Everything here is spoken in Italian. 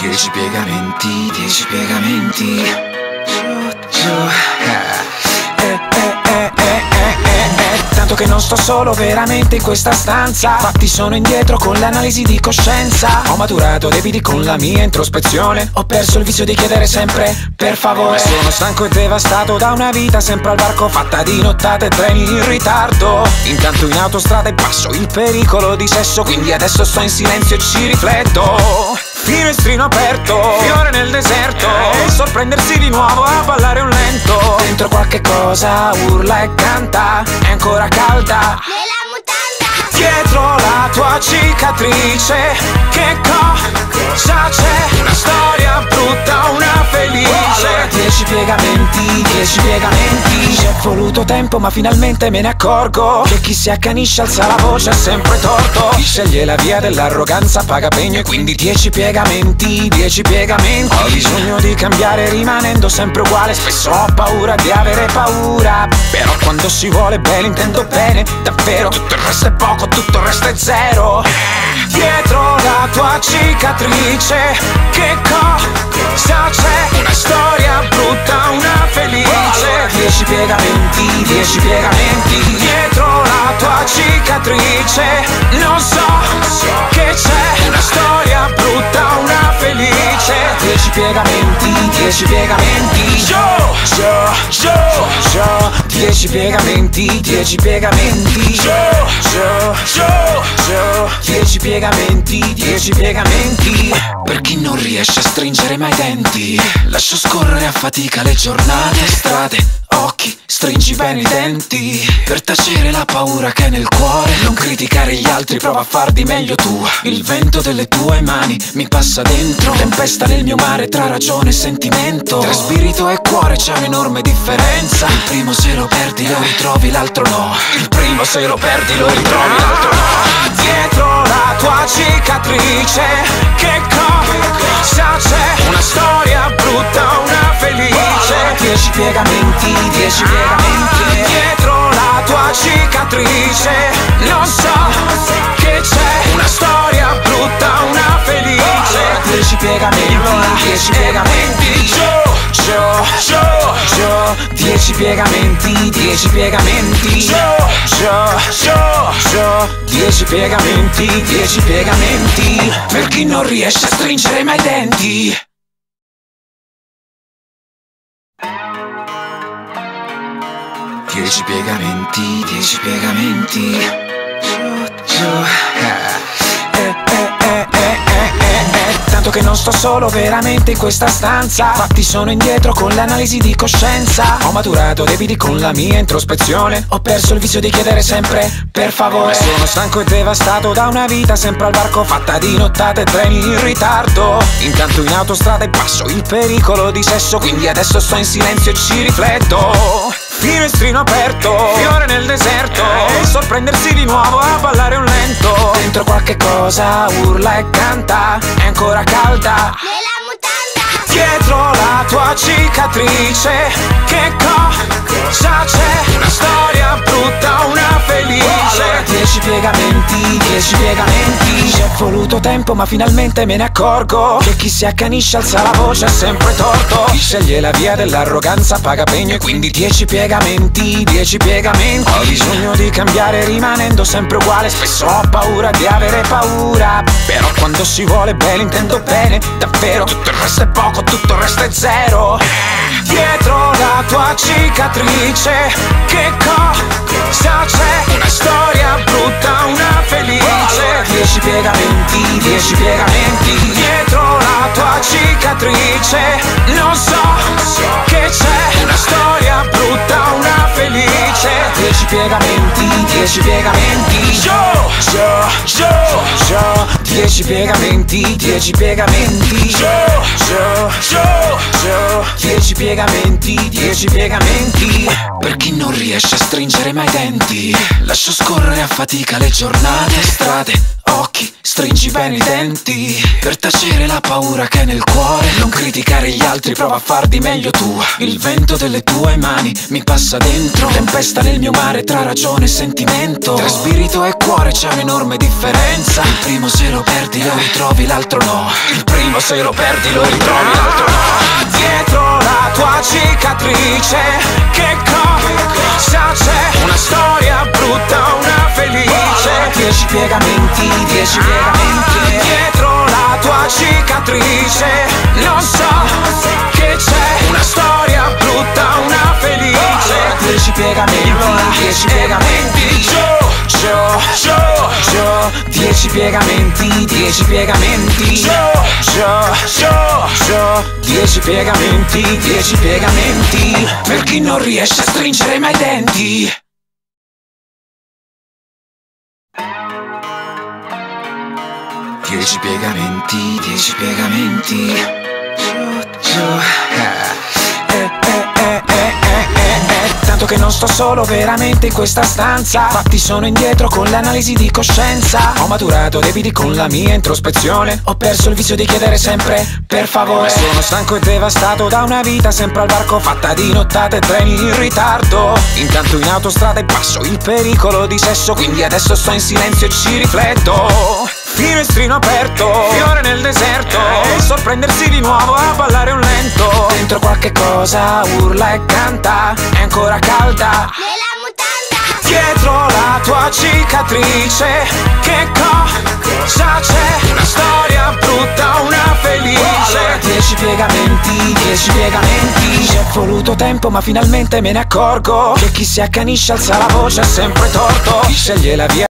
Dieci piegamenti, dieci piegamenti. Giù, giù. Eh, eh. Tanto che non sto solo veramente in questa stanza. Fatti sono indietro con l'analisi di coscienza. Ho maturato debiti con la mia introspezione. Ho perso il vizio di chiedere sempre per favore. Sono stanco e devastato da una vita sempre al varco Fatta di nottate e treni in ritardo. Intanto in autostrada passo il pericolo di sesso Quindi adesso sto in silenzio e ci rifletto. Finestrino aperto, fiore nel deserto. E sorprendersi di nuovo a ballare un lento Dentro qualche cosa urla e canta È ancora calda Nella mutanda Dietro la tua cicatrice Che cosa c'è? Una storia brutta, una felice dieci piegamenti, dieci piegamenti. Ci è voluto tempo ma finalmente me ne accorgo Che chi si accanisce alza la voce è sempre torto. Chi sceglie la via dell'arroganza paga pegno E quindi dieci piegamenti, dieci piegamenti. Ho bisogno di cambiare rimanendo sempre uguale. Spesso ho paura di avere paura Però quando si vuole bene intendo bene Davvero. Tutto il resto è poco, tutto il resto è zero. Dietro cicatrice Che cosa c'è? Una storia brutta, una felice. Dieci piegamenti, dieci piegamenti. Dietro la tua cicatrice Non so che c'è. Una storia brutta, una felice. Dieci piegamenti, dieci piegamenti. Yo, yo, yo, yo. Dieci piegamenti, dieci piegamenti. Yo, yo, yo, yo. Dieci piegamenti, dieci piegamenti. Per chi non riesce a stringere mai i denti Lascio scorrere a fatica le giornate Strade, occhi, stringi bene i denti Per tacere la paura che è nel cuore. Non criticare gli altri, prova a far di meglio tu Il vento delle tue mani mi passa dentro. Tempesta nel mio mare tra ragione e sentimento. Tra spirito e cuore c'è un'enorme differenza. Il primo se lo perdi lo ritrovi, l'altro no. Il primo se lo perdi lo ritrovi, l'altro no. Dietro la tua cicatrice Che cosa c'è? Una storia brutta, Dieci piegamenti, dieci piegamenti Dietro la tua cicatrice Non so che c'è. Una storia brutta, una felice. Dieci piegamenti, dieci piegamenti gio, gio, gio Dieci piegamenti, dieci piegamenti gio, gio, gio Dieci piegamenti, dieci piegamenti Per chi non riesce a stringere mai i denti Dieci piegamenti, dieci piegamenti. Tanto che non sto solo veramente in questa stanza. Fatti sono indietro con l'analisi di coscienza. Ho maturato debiti con la mia introspezione. Ho perso il vizio di chiedere sempre per favore. Sono stanco e devastato da una vita sempre al varco Fatta di nottate e treni in ritardo. Intanto in autostrada passo il pericolo di sesso Quindi adesso sto in silenzio e ci rifletto Finestrino aperto, fiore nel deserto E sorprendersi di nuovo a ballare un lento. Dentro qualche cosa urla e canta È ancora calda. Nella mutanda. Dietro la tua cicatrice dieci piegamenti Ci è voluto tempo ma finalmente me ne accorgo Che chi si accanisce alza la voce è sempre torto. Chi sceglie la via dell'arroganza paga pegno E quindi dieci piegamenti, dieci piegamenti. Ho bisogno di cambiare rimanendo sempre uguale. Spesso ho paura di avere paura Però quando si vuole bene intendo bene. Davvero tutto il resto è poco, tutto il resto è zero. Dietro la tua cicatrice Che cosa c'è? Una storia piegamenti, dieci piegamenti. Dietro la tua cicatrice Non so che c'è. Una storia brutta, una felice. Dieci piegamenti, dieci piegamenti. Yo, yo, yo, yo Dieci piegamenti, dieci piegamenti. Yo, yo, yo, yo Dieci piegamenti, dieci piegamenti. Per chi non riesce a stringere mai i denti Lascio scorrere a fatica le giornate Strade, occhi, stringi bene i denti. Per tacere la paura che è nel cuore. Non criticare gli altri, prova a far di meglio tu. Il vento delle tue mani mi passa dentro. Tempesta nel mio mare tra ragione e sentimento. Tra spirito e cuore c'è un'enorme differenza. Il primo se lo perdi lo ritrovi, l'altro no. Il primo se lo perdi lo ritrovi, l'altro no. Dietro la tua cicatrice Che cosa? C'è? Una storia brutta, una felice. Dieci piegamenti, dieci piegamenti. Dietro la tua cicatrice. Non so che c'è. Una storia brutta, una felice. Dieci piegamenti, dieci piegamenti. Gio, gio, gio, gio Dieci piegamenti, dieci piegamenti. Gio, gio, gio, gio Dieci piegamenti, dieci piegamenti. Per chi non riesce a stringere mai i denti Dieci piegamenti, dieci piegamenti. Gio, eh, eh, eh, eh. Tanto che non sto solo veramente in questa stanza. Fatti sono indietro con l'analisi di coscienza. Ho maturato debiti con la mia introspezione. Ho perso il vizio di chiedere sempre per favore. Sono stanco e devastato da una vita sempre al varco Fatta di nottate e treni in ritardo. Intanto in autostrada e passo il pericolo di sesso Quindi adesso sto in silenzio e ci rifletto Finestrino aperto, fiore nel deserto. E sorprendersi di nuovo a ballare un lento. Dentro qualche cosa urla e canta È ancora calda. Nella mutanda. Dietro la tua cicatrice Che cosa c'è? Una storia brutta, una felice. Dieci piegamenti, dieci piegamenti. Ci è voluto tempo ma finalmente me ne accorgo. Che chi si accanisce alza la voce è sempre torto. Chi sceglie la via